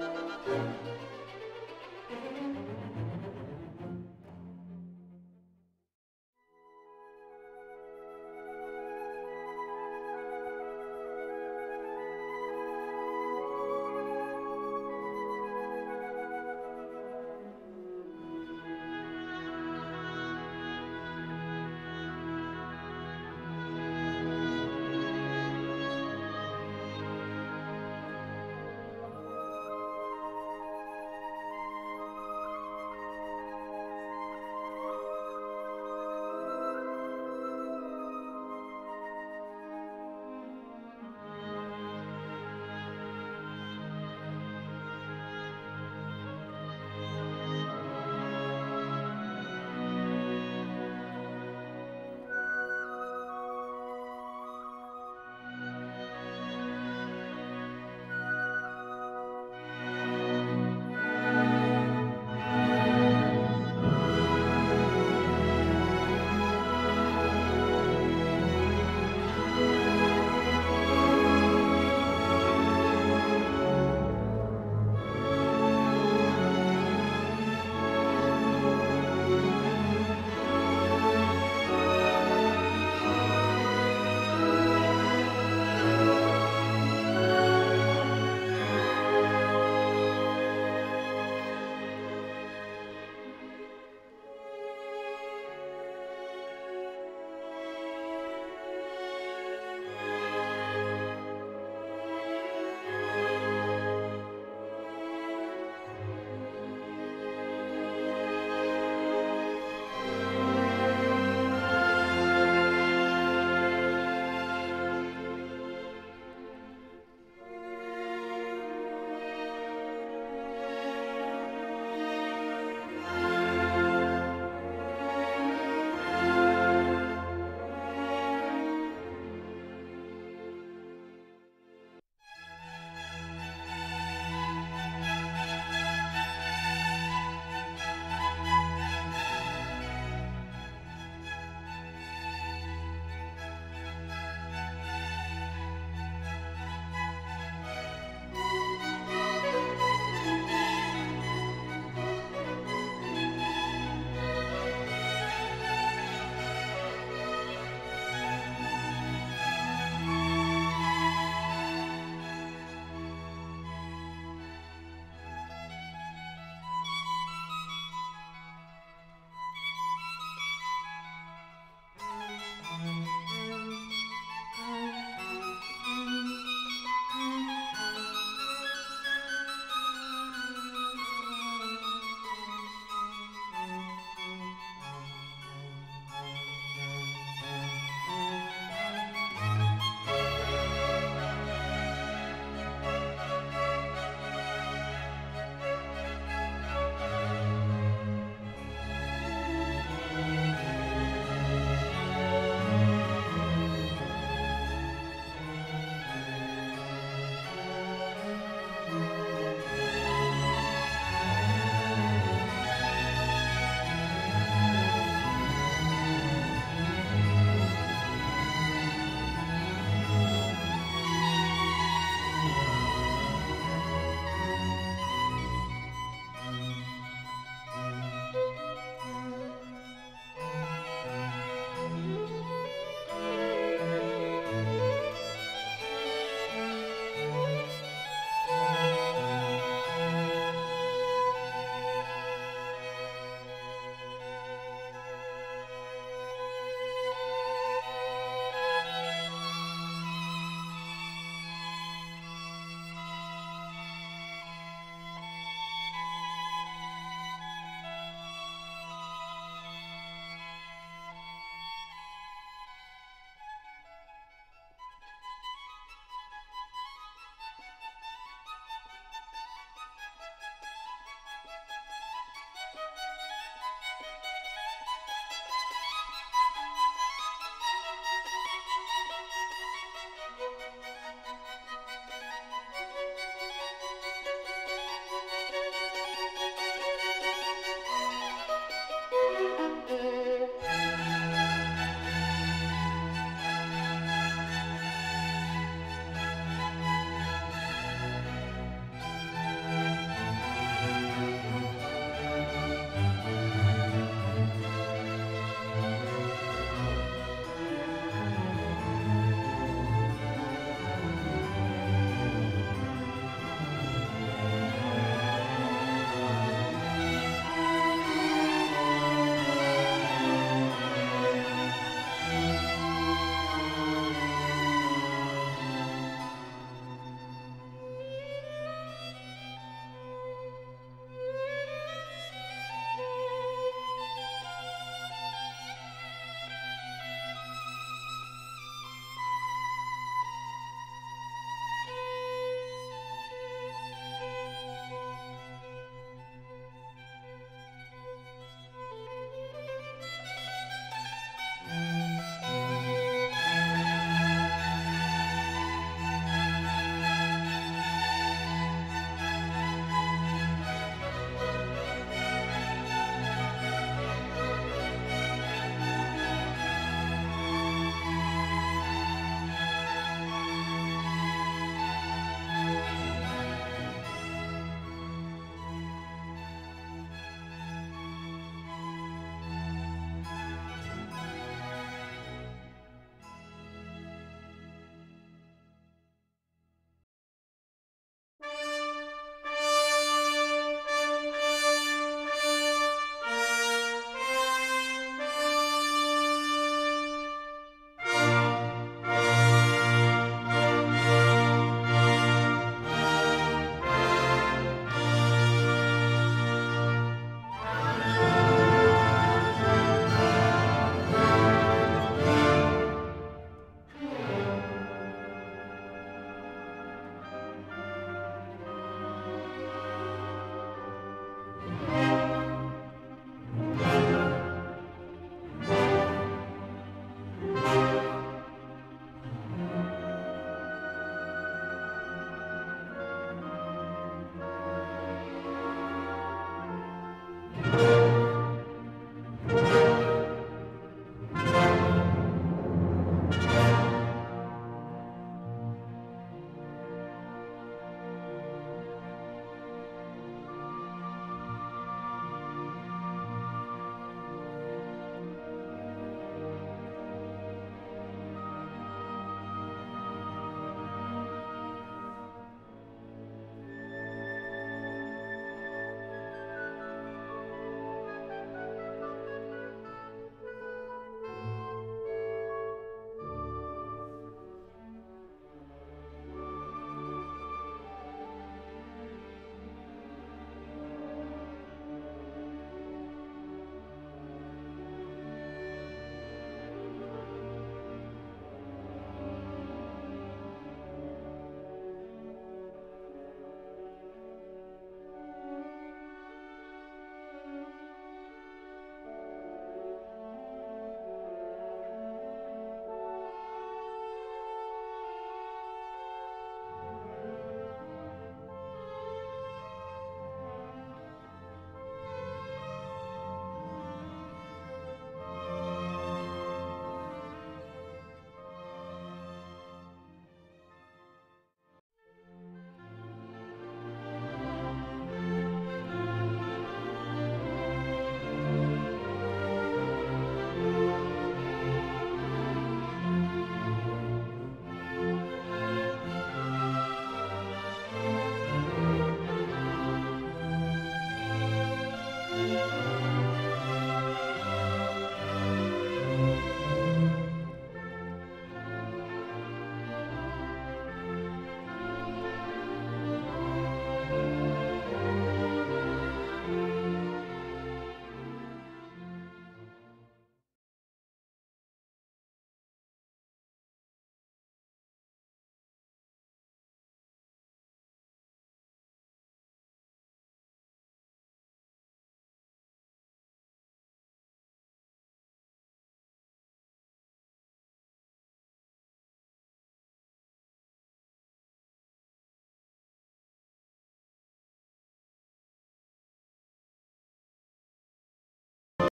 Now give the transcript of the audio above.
Música